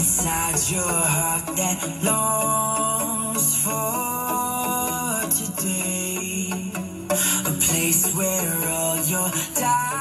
inside your heart that longs for today. A place where all your doubts.